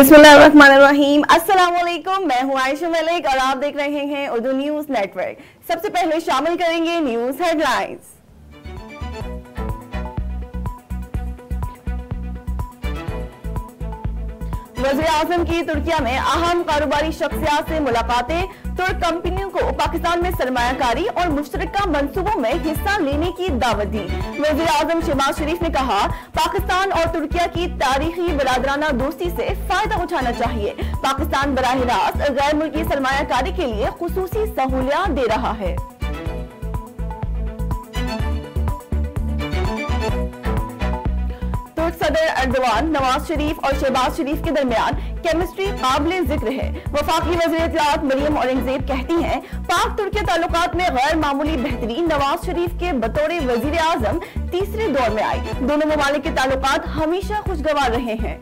बिस्मिल्लाहिर्रहमानिर्रहीम। अस्सलाम वालेकुम मैं हूँ आयशा मलिक और आप देख रहे हैं उर्दू न्यूज़ नेटवर्क। सबसे पहले शामिल करेंगे न्यूज़ हेडलाइंस। वजी आज़म की तुर्किया में अहम कारोबारी शख्सियात से मुलाकातें। तुर्क कंपनियों को पाकिस्तान में सरमाकारी और मुश्तरका मनसूबों में हिस्सा लेने की दावत दी। वजी आज़म शहबाज शरीफ ने कहा, पाकिस्तान और तुर्किया की तारीखी बरदराना दोस्ती से फ़ायदा उठाना चाहिए। पाकिस्तान बराह रास्त गैर मुल्की सरमाकारी के लिए खसूसी सहूलियात दे रहा है। सदर अर्दवान नवाज़ शरीफ और शहबाज शरीफ के दरमियान केमिस्ट्री काबिल ज़िक्र है। वफाकी वजीरत मरियम औरंगज़ेब कहती हैं, पाक तुर्की ताल्लुक में गैर मामूली बेहतरी नवाज़ शरीफ के बतौर वज़ीर आज़म तीसरे दौर में आई दोनों ममालिक के ताल्लुक हमेशा खुशगवार रहे हैं।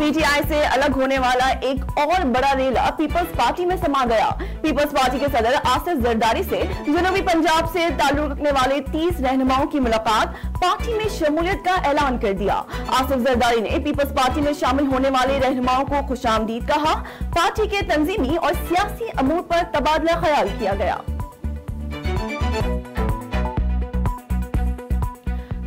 पीटीआई से अलग होने वाला एक और बड़ा रेला पीपल्स पार्टी में समा गया। पीपल्स पार्टी के सदर आसिफ जरदारी से जनूबी पंजाब से ताल्लुक रखने वाले 30 रहनुमाओं की मुलाकात पार्टी में शमूलियत का ऐलान कर दिया। आसिफ जरदारी ने पीपल्स पार्टी में शामिल होने वाले रहनुमाओं को खुशामदीद कहा। पार्टी के तंजीमी और सियासी अमूर पर तबादला ख्याल किया गया।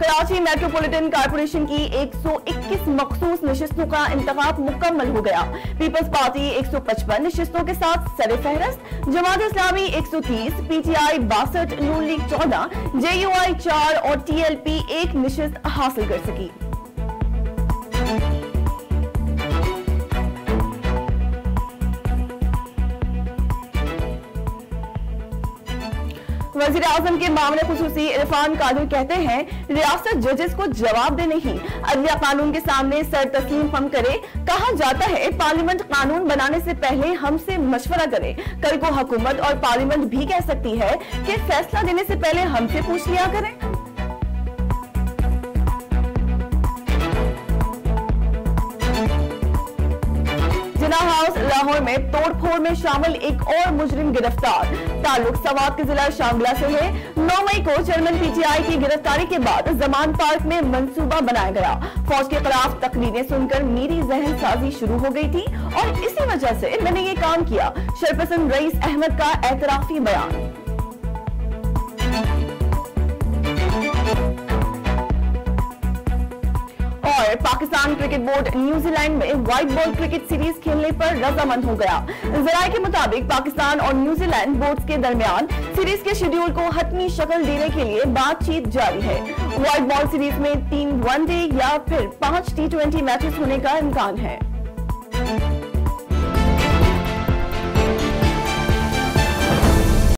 कराची मेट्रोपॉलिटन कारपोरेशन की 121 मखसूस नशस्तों का इंतखाब मुकम्मल हो गया। पीपल्स पार्टी 155 नशस्तों के साथ सर फहरस्त। जमात इस्लामी 130 आई बासठ, नून लीग चौदह जे यू आई चार और टी एल पी एक नशस्त हासिल कर सकी। वज़ीर आज़म के मामले खसूसी इरफान कादिर कहते हैं, रियासत जजेस को जवाब दे नहीं अदलिया कानून के सामने सर तस्लीम हम करे। कहा जाता है, पार्लियामेंट कानून बनाने से पहले हमसे मशवरा करे। कल को हुकूमत और पार्लियामेंट भी कह सकती है कि फैसला देने से पहले हमसे पूछ लिया करें। जिना हाउस लाहौर में तोड़फोड़ में शामिल एक और मुजरिम गिरफ़्तार। ताल्लुक सवाद के जिला शांगला से है। 9 मई को चेयरमैन पीटीआई की गिरफ्तारी के बाद जमान पार्क में मंसूबा बनाया गया। फौज के खिलाफ तकरीरें सुनकर मेरी जहन साजी शुरू हो गई थी और इसी वजह से मैंने ये काम किया शरपसंद रईस अहमद का एतराफी बयान। और Pakistan cricket board New Zealand में व्हाइट बॉल क्रिकेट सीरीज़ खेलने पर रजामंद हो गया। जराये के मुताबिक पाकिस्तान और न्यूजीलैंड बोर्ड के दरमियान सीरीज़ के शेड्यूल को हतमी शक्ल देने के लिए बातचीत जारी है। व्हाइट बॉल सीरीज़ में तीन वनडे या फिर पाँच टी ट्वेंटी मैचेस होने का इम्कान है।